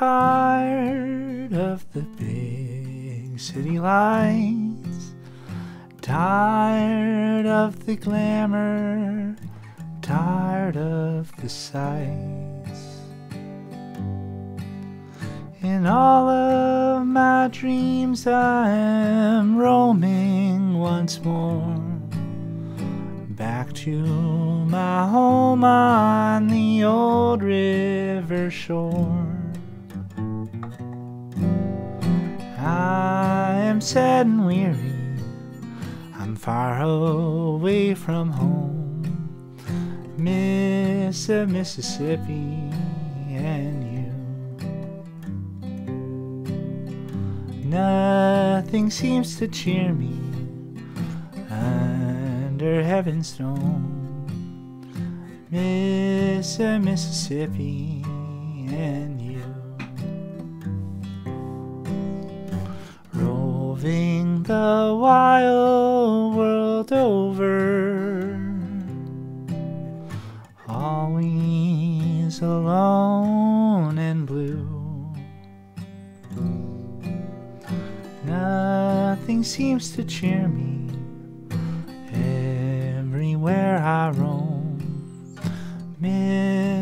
tired of the big city lights, tired of the glamour, tired of the sights. In all of my dreams, I am roaming once more. Back to my home on the old river shore. I am sad and weary, I'm far away from home. Miss the Mississippi and you. Nothing seems to cheer me under heaven's throne. Miss the Mississippi and you. Roving the wild world over, always alone and blue. Nothing seems to cheer me everywhere I roam.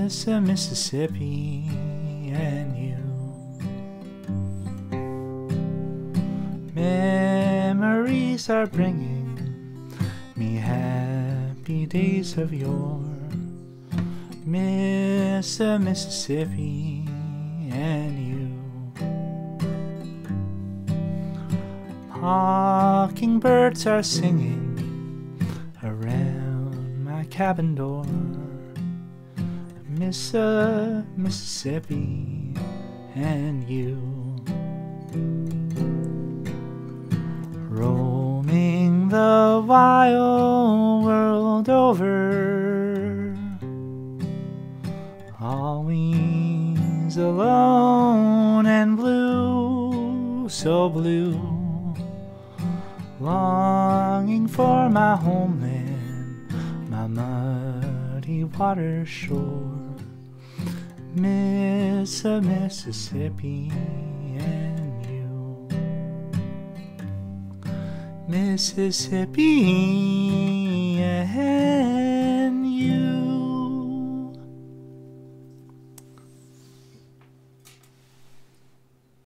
Miss the Mississippi and you. Memories are bringing me happy days of yore. Miss the Mississippi and you. Mockingbirds are singing around my cabin door. Mississippi and you. Roaming the wild world over, always alone and blue, so blue, longing for my homeland, my muddy water shore. Miss the Mississippi and you. Mississippi and you.